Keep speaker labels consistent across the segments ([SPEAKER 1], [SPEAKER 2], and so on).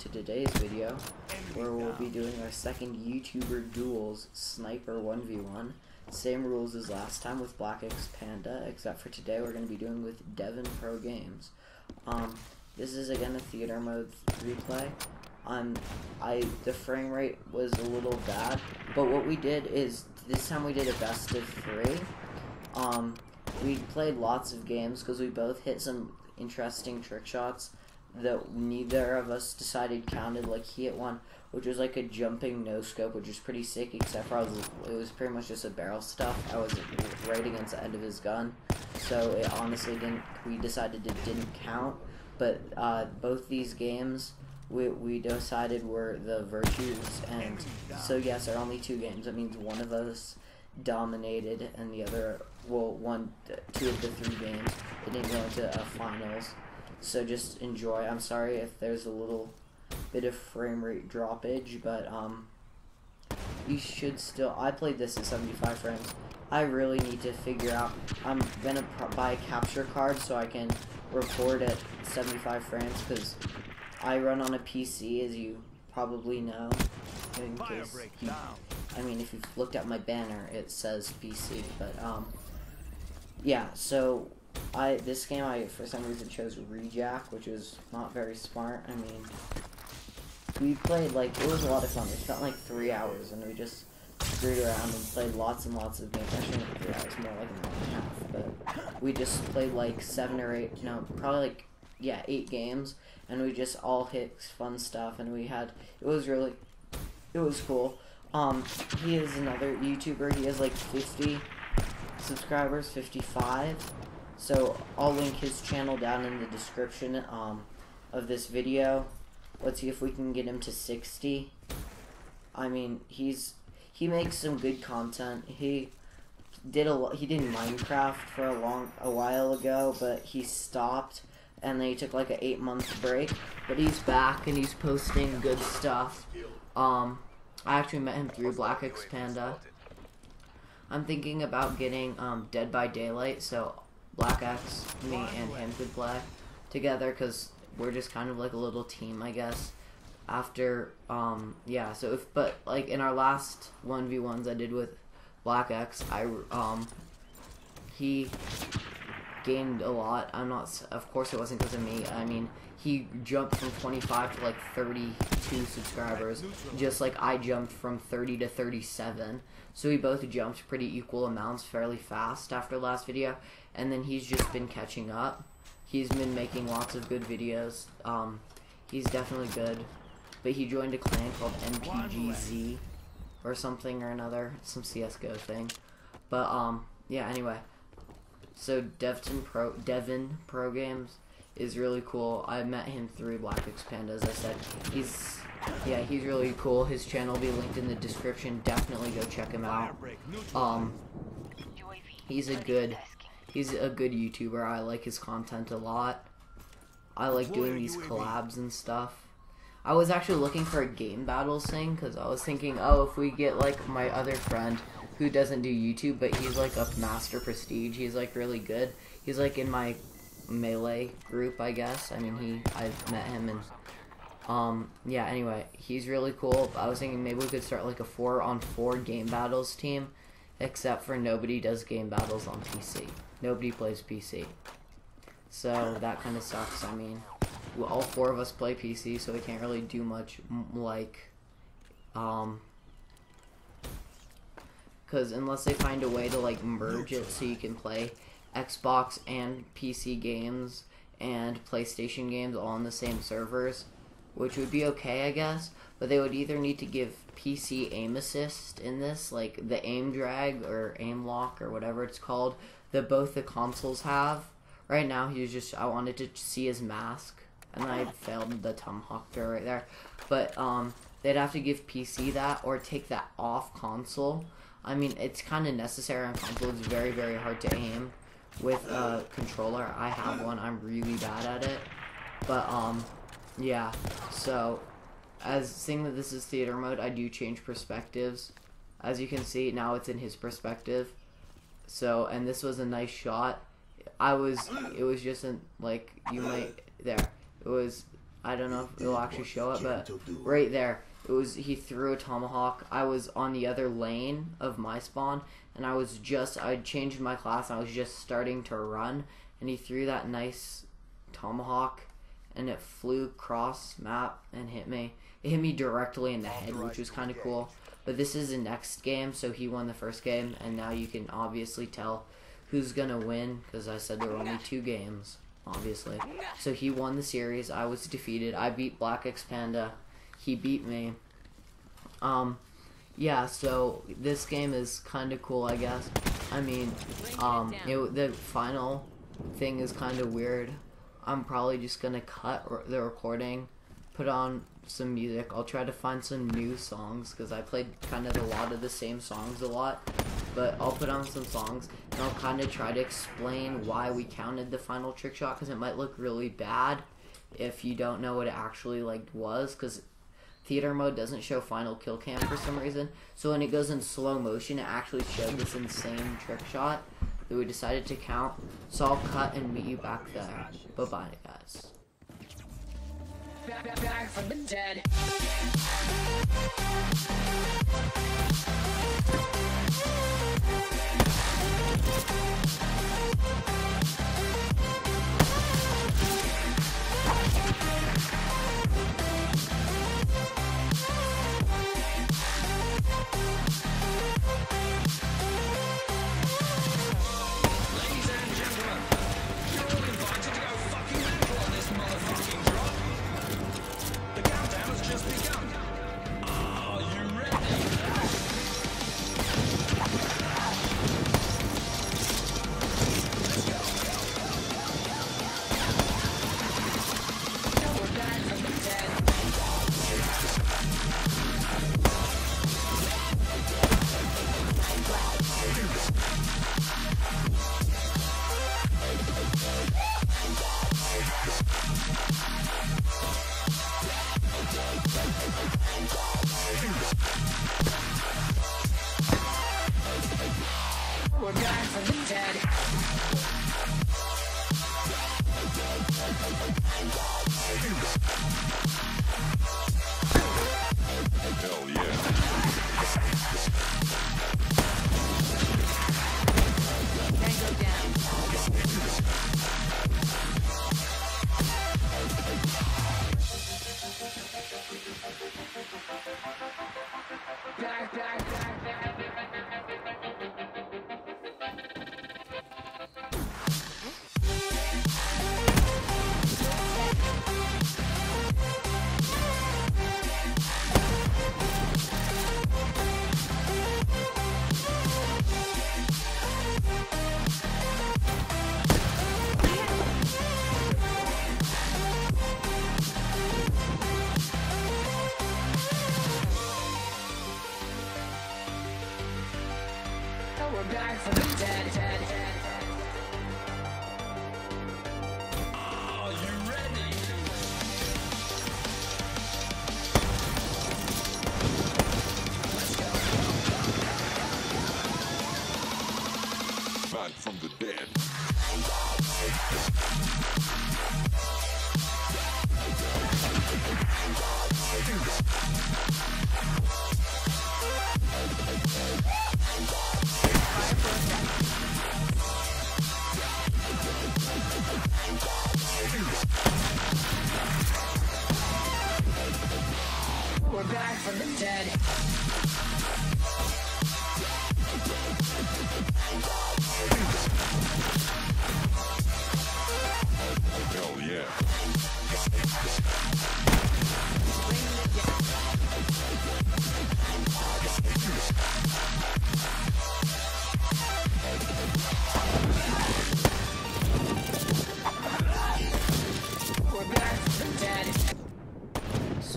[SPEAKER 1] to today's video, where we'll be doing our second YouTuber Duels Sniper 1v1. Same rules as last time with Black X Panda, except for today we're going to be doing with Devon Pro Games. Um, this is again a theater mode replay. Um, I the frame rate was a little bad, but what we did is this time we did a best of three. Um, we played lots of games because we both hit some interesting trick shots that neither of us decided counted. Like he hit one, which was like a jumping no scope, which was pretty sick. Except for I was, it was pretty much just a barrel stuff. I was right against the end of his gun, so it honestly didn't. We decided it didn't count. But uh, both these games. We, we decided were the virtues and so yes there are only two games that means one of us dominated and the other well one two of the three games it didn't go into uh, finals so just enjoy. I'm sorry if there's a little bit of frame rate droppage, but um, you should still. I played this at 75 frames. I really need to figure out. I'm gonna buy a capture card so I can record at 75 frames because I run on a PC, as you probably know. In case you, I mean, if you've looked at my banner, it says PC, but um, yeah. So I this game I for some reason chose Rejack, which was not very smart. I mean, we played like it was a lot of fun. We spent like three hours and we just screwed around and played lots and lots of games. Actually, not three hours, more like an hour and a half. But we just played like seven or eight, no, probably like yeah, eight games, and we just all hit fun stuff. And we had it was really it was cool. Um, he is another YouTuber. He has like 50 subscribers, 55 so I'll link his channel down in the description um, of this video. Let's see if we can get him to 60. I mean, he's he makes some good content. He did a he did Minecraft for a long a while ago, but he stopped and then he took like an eight month break. But he's back and he's posting good stuff. Um, I actually met him through Black X Panda. I'm thinking about getting um, Dead by Daylight, so Black X, me and him could play together because we're just kind of like a little team, I guess. After, um, yeah, so if, but like in our last 1v1s I did with Black X, I, um, he gained a lot. I'm not, of course it wasn't because of me. I mean, he jumped from 25 to like 32 subscribers, just like I jumped from 30 to 37. So we both jumped pretty equal amounts fairly fast after last video, and then he's just been catching up. He's been making lots of good videos. Um, he's definitely good, but he joined a clan called MPGZ or something or another, some CS:GO thing. But um, yeah. Anyway, so Devon Pro Devon Pro Games is really cool. I met him through Black X Panda, as I said. He's yeah, he's really cool. His channel will be linked in the description. Definitely go check him out. Um, he's a good he's a good YouTuber. I like his content a lot. I like doing these collabs and stuff. I was actually looking for a game battles thing because I was thinking, oh, if we get like my other friend who doesn't do YouTube, but he's like a master prestige. He's like really good. He's like in my melee group, I guess. I mean, he I've met him and um yeah. Anyway, he's really cool. I was thinking maybe we could start like a four on four game battles team, except for nobody does game battles on PC. Nobody plays PC. So that kind of sucks. I mean, all four of us play PC, so we can't really do much like, um, because unless they find a way to like merge it so you can play Xbox and PC games and PlayStation games all on the same servers, which would be okay, I guess. But they would either need to give PC aim assist in this, like the aim drag or aim lock or whatever it's called, that both the consoles have. Right now, he's just I wanted to see his mask, and I failed the tomahawk throw right there. But um, they'd have to give PC that or take that off console. I mean, it's kind of necessary on console. It's very very hard to aim with a controller. I have one. I'm really bad at it. But um, yeah. So as seeing that this is theater mode, I do change perspectives. As you can see, now it's in his perspective. So, and this was a nice shot. I was, it was just in, like, you might, there. It was, I don't know if it'll actually show it, but right there, it was he threw a tomahawk. I was on the other lane of my spawn, and I was just I changed my class. And I was just starting to run, and he threw that nice tomahawk, and it flew cross map and hit me. It hit me directly in the head, which was kind of cool. But this is the next game, so he won the first game, and now you can obviously tell who's gonna win because I said there were only two games, obviously. So he won the series. I was defeated. I beat Black X Panda. He beat me. Um, yeah. So this game is kind of cool, I guess. I mean, um, it, the final thing is kind of weird. I'm probably just gonna cut the recording, put on some music. I'll try to find some new songs because I played kind of a lot of the same songs a lot. But I'll put on some songs and I'll kind of try to explain why we counted the final trick shot because it might look really bad if you don't know what it actually like was because theater mode doesn't show final kill cam for some reason. So when it goes in slow motion, it actually showed this insane trick shot that we decided to count. So I'll cut and meet you back there. Bye bye, guys back, back from the dead.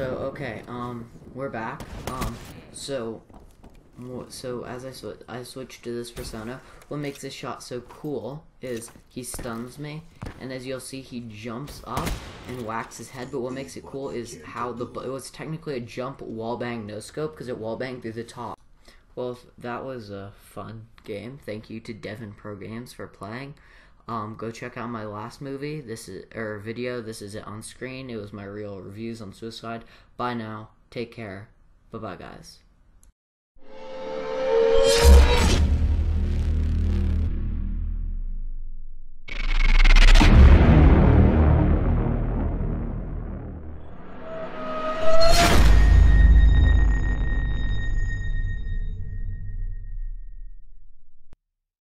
[SPEAKER 1] So okay, um, we're back. Um, so, so as I sw I switched to this persona. What makes this shot so cool is he stuns me, and as you'll see, he jumps up and whacks his head. But what makes it cool is how the it was technically a jump wall bang no scope because it wall banged through the top. Well, that was a fun game. Thank you to Devon Pro Games for playing. Um, go check out my last movie. This is or video. This is it on screen. It was my real reviews on suicide. Bye now. Take care. Bye bye, guys.